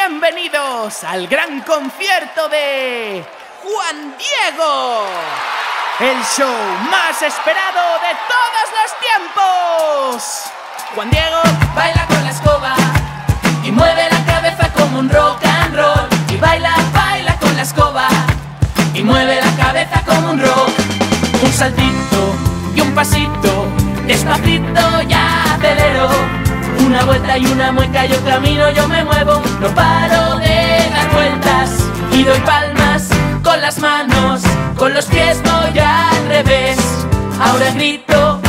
Bienvenidos al gran concierto de Juan Diego, el show más esperado de todos los tiempos. Juan Diego baila con la escoba y mueve la cabeza como un rock and roll. Y baila, baila con la escoba y mueve la cabeza como un rock. Un saltito y un pasito, despacito ya. Una vuelta y una mueca, yo camino, yo me muevo, no paro de dar vueltas y doy palmas con las manos, con los pies voy al revés. Ahora grito